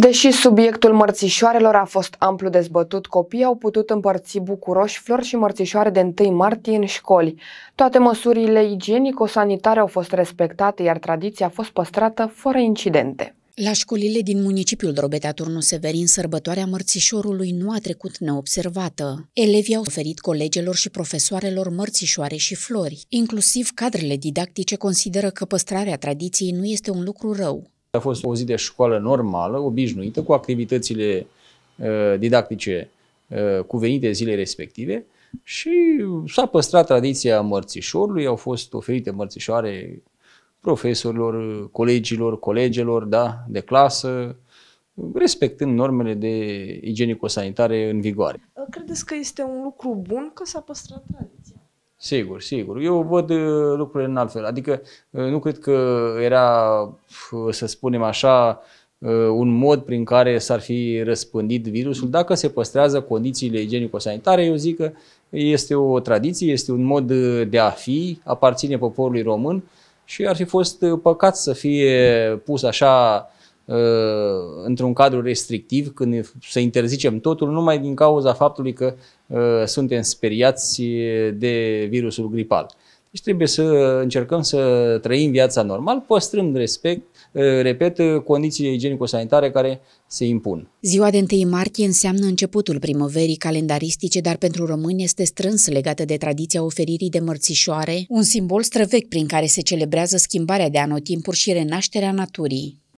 Deși subiectul mărțișoarelor a fost amplu dezbătut, copiii au putut împărți bucuroși flori și mărțișoare de 1 martie în școli. Toate măsurile igienico-sanitare au fost respectate, iar tradiția a fost păstrată fără incidente. La școlile din municipiul Drobeta Turnu Severin, sărbătoarea mărțișorului nu a trecut neobservată. Elevii au oferit colegilor și profesoarelor mărțișoare și flori. Inclusiv cadrele didactice consideră că păstrarea tradiției nu este un lucru rău. A fost o zi de școală normală, obișnuită, cu activitățile uh, didactice uh, cuvenite zilei respective și s-a păstrat tradiția mărțișorului, au fost oferite mărțișoare profesorilor, colegilor, colegelor da, de clasă, respectând normele de igienico-sanitare în vigoare. Credeți că este un lucru bun că s-a păstrat tradiția? Sigur, sigur. Eu văd uh, lucrurile în altfel. Adică uh, nu cred că era, uh, să spunem așa, un mod prin care s-ar fi răspândit virusul. Dacă se păstrează condițiile igienico-sanitare, eu zic că este o tradiție, este un mod de a fi, aparține poporului român și ar fi fost păcat să fie pus așa într-un cadru restrictiv, când să interzicem totul, numai din cauza faptului că uh, suntem speriați de virusul gripal. Deci trebuie să încercăm să trăim viața normal, păstrând respect, uh, repet, condițiile igienico-sanitare care se impun. Ziua de 1 martie înseamnă începutul primăverii calendaristice, dar pentru români este strâns legată de tradiția oferirii de mărțișoare, un simbol străvechi prin care se celebrează schimbarea de anotimpuri și renașterea naturii.